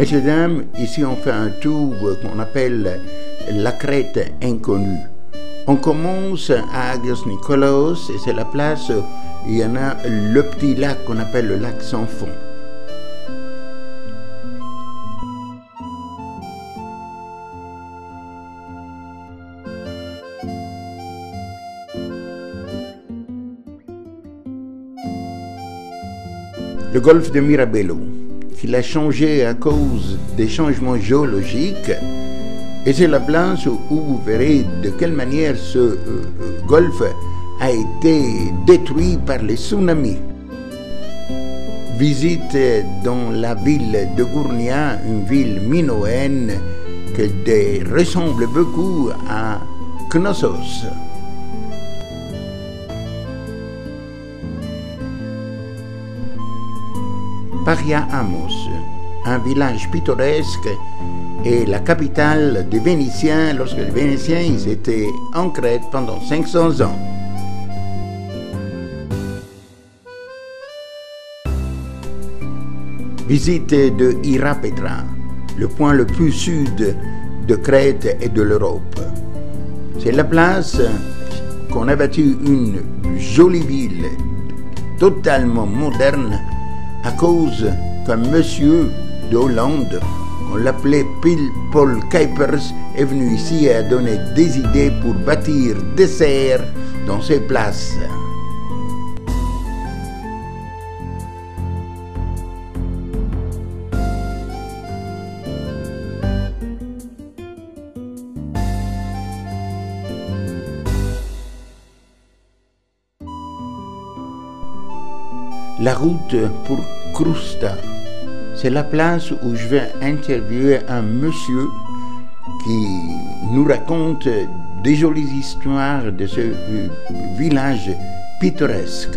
Messieurs, dames, ici on fait un tour qu'on appelle la crête inconnue. On commence à Agios Nicolas et c'est la place où il y en a le petit lac qu'on appelle le lac sans fond. Le golfe de Mirabello, qu'il a changé à cause des changements géologiques, et c'est la place où vous verrez de quelle manière ce euh, euh, golfe a été détruit par les tsunamis. Visite dans la ville de Gournia, une ville minoenne qui ressemble beaucoup à Knossos. Paria Amos, un village pittoresque et la capitale des Vénitiens lorsque les Vénitiens étaient en Crète pendant 500 ans. Visite de Irapetra, le point le plus sud de Crète et de l'Europe. C'est la place qu'on a bâti une jolie ville totalement moderne à cause qu'un monsieur de Hollande, on l'appelait Paul Kuipers, est venu ici et a donné des idées pour bâtir des serres dans ces places. La route pour Krusta, c'est la place où je vais interviewer un monsieur qui nous raconte des jolies histoires de ce euh, village pittoresque.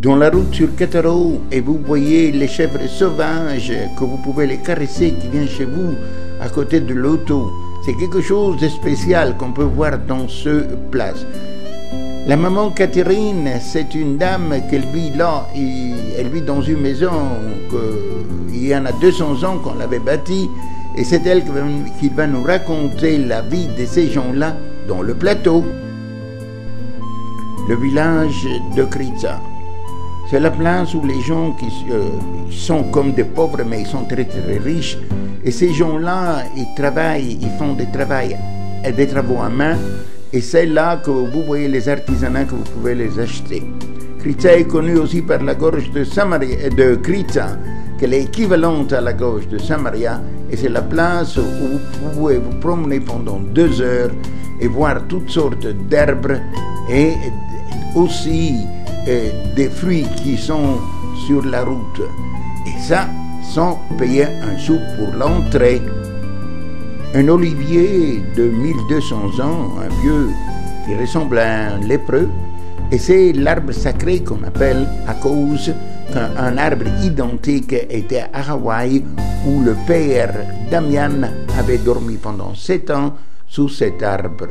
Dans la route sur Cataro, et vous voyez les chèvres sauvages que vous pouvez les caresser qui viennent chez vous à côté de l'auto. C'est quelque chose de spécial qu'on peut voir dans ce place. La maman Catherine, c'est une dame qu'elle vit là, elle vit dans une maison qu'il y en a 200 ans qu'on l'avait bâtie, et c'est elle qui va nous raconter la vie de ces gens-là dans le plateau. Le village de Kritza. C'est la place où les gens qui euh, sont comme des pauvres, mais ils sont très très riches. Et ces gens-là, ils travaillent, ils font des, travail, des travaux à main. Et c'est là que vous voyez les artisanats que vous pouvez les acheter. Kritza est connue aussi par la gorge de Samaria, de Kritza, qui est équivalente à la gorge de Samaria. Et c'est la place où vous pouvez vous promener pendant deux heures et voir toutes sortes d'herbes et aussi des fruits qui sont sur la route. Et ça, sans payer un sou pour l'entrée. Un olivier de 1200 ans, un vieux qui ressemble à un lépreux, et c'est l'arbre sacré qu'on appelle à cause qu'un arbre identique était à Hawaï où le père Damian avait dormi pendant sept ans sous cet arbre.